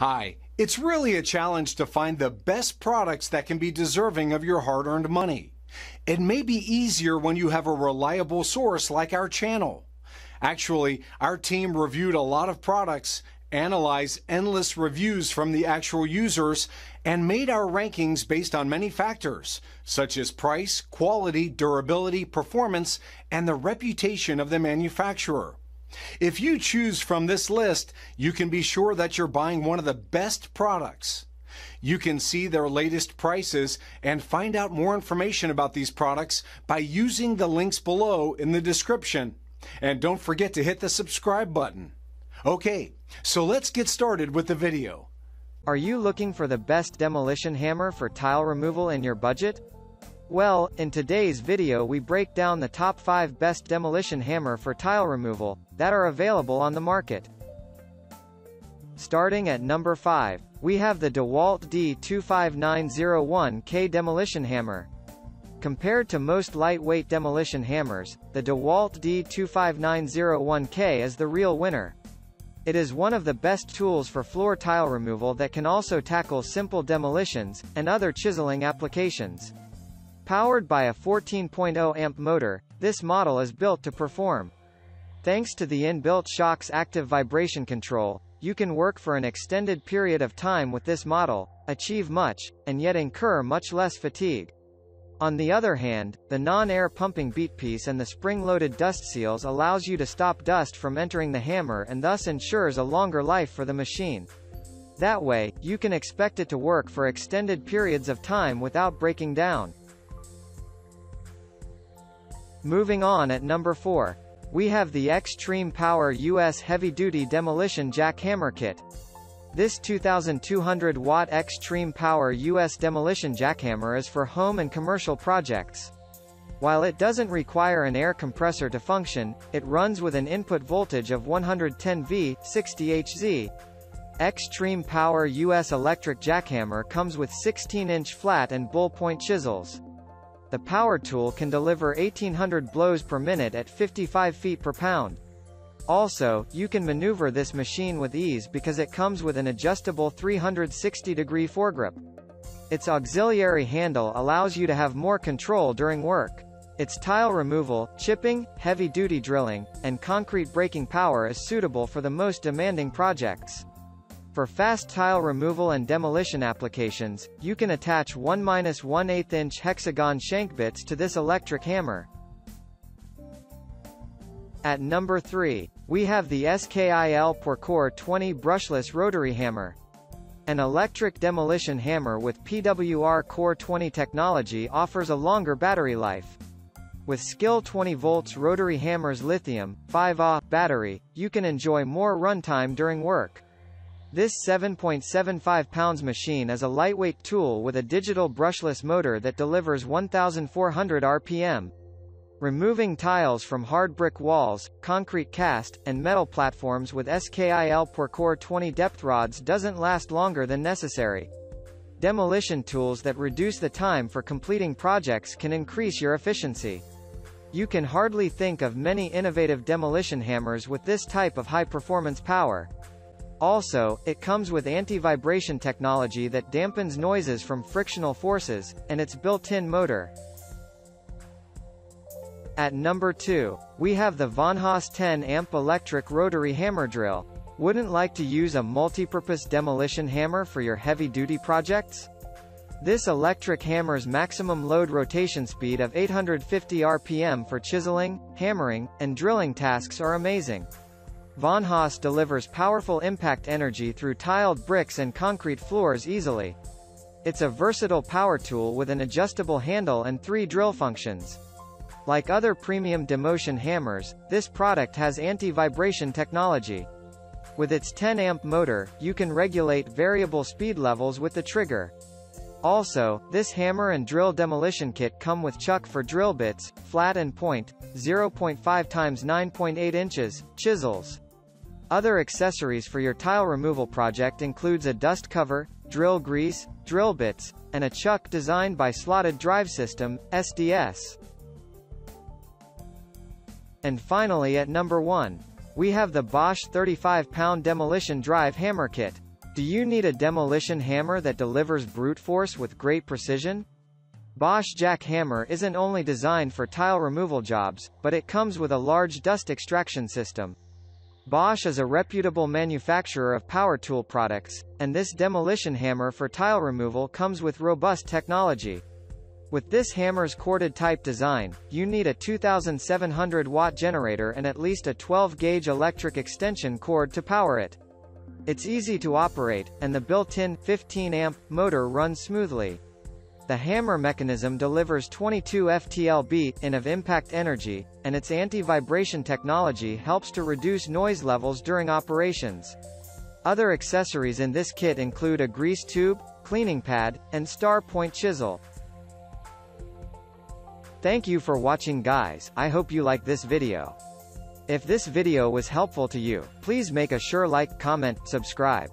Hi, it's really a challenge to find the best products that can be deserving of your hard earned money. It may be easier when you have a reliable source like our channel. Actually, our team reviewed a lot of products, analyzed endless reviews from the actual users, and made our rankings based on many factors, such as price, quality, durability, performance, and the reputation of the manufacturer. If you choose from this list, you can be sure that you're buying one of the best products. You can see their latest prices and find out more information about these products by using the links below in the description. And don't forget to hit the subscribe button. Okay, so let's get started with the video. Are you looking for the best demolition hammer for tile removal in your budget? Well, in today's video we break down the top 5 best demolition hammer for tile removal, that are available on the market. Starting at number 5, we have the DeWalt D25901K demolition hammer. Compared to most lightweight demolition hammers, the DeWalt D25901K is the real winner. It is one of the best tools for floor tile removal that can also tackle simple demolitions, and other chiseling applications. Powered by a 14.0 amp motor, this model is built to perform. Thanks to the inbuilt shock's active vibration control, you can work for an extended period of time with this model, achieve much, and yet incur much less fatigue. On the other hand, the non-air pumping beat piece and the spring-loaded dust seals allows you to stop dust from entering the hammer and thus ensures a longer life for the machine. That way, you can expect it to work for extended periods of time without breaking down. Moving on at number 4. We have the Xtreme Power US Heavy Duty Demolition Jackhammer Kit. This 2200 watt Xtreme Power US demolition jackhammer is for home and commercial projects. While it doesn't require an air compressor to function, it runs with an input voltage of 110 V, 60 Hz. Xtreme Power US electric jackhammer comes with 16-inch flat and bull point chisels. The power tool can deliver 1800 blows per minute at 55 feet per pound. Also, you can maneuver this machine with ease because it comes with an adjustable 360-degree foregrip. Its auxiliary handle allows you to have more control during work. Its tile removal, chipping, heavy-duty drilling, and concrete breaking power is suitable for the most demanding projects. For fast tile removal and demolition applications, you can attach 1-1/8 inch hexagon shank bits to this electric hammer. At number 3, we have the SKIL PWRCore 20 brushless rotary hammer. An electric demolition hammer with PWR Core 20 technology offers a longer battery life. With SKIL 20 volts rotary hammer's lithium 5Ah battery, you can enjoy more runtime during work. This 7.75 pounds machine is a lightweight tool with a digital brushless motor that delivers 1,400 RPM. Removing tiles from hard brick walls, concrete cast, and metal platforms with SKIL PWRCore 20 depth rods doesn't last longer than necessary. Demolition tools that reduce the time for completing projects can increase your efficiency. You can hardly think of many innovative demolition hammers with this type of high-performance power. Also, it comes with anti-vibration technology that dampens noises from frictional forces, and its built-in motor. At number 2, we have the VonHaus 10 amp electric rotary hammer drill. Wouldn't like to use a multi-purpose demolition hammer for your heavy-duty projects? This electric hammer's maximum load rotation speed of 850 RPM for chiseling, hammering, and drilling tasks are amazing. VonHaus delivers powerful impact energy through tiled bricks and concrete floors easily. It's a versatile power tool with an adjustable handle and three drill functions. Like other premium demotion hammers, this product has anti-vibration technology. With its 10-amp motor, you can regulate variable speed levels with the trigger. Also, this hammer and drill demolition kit come with chuck for drill bits, flat and point, 0.5 x 9.8 inches, chisels, other accessories for your tile removal project includes a dust cover, drill grease, drill bits, and a chuck designed by Slotted Drive System, SDS. And finally at number 1. We have the Bosch 35-pound demolition drive hammer kit. Do you need a demolition hammer that delivers brute force with great precision? Bosch jackhammer isn't only designed for tile removal jobs, but it comes with a large dust extraction system. Bosch is a reputable manufacturer of power tool products, and this demolition hammer for tile removal comes with robust technology. With this hammer's corded type design, you need a 2700 watt generator and at least a 12 gauge electric extension cord to power it. It's easy to operate, and the built-in 15 amp motor runs smoothly. The hammer mechanism delivers 22 FTLB in of impact energy, and its anti-vibration technology helps to reduce noise levels during operations. Other accessories in this kit include a grease tube, cleaning pad, and star point chisel. Thank you for watching guys, I hope you like this video. If this video was helpful to you, please make a sure like, comment, subscribe.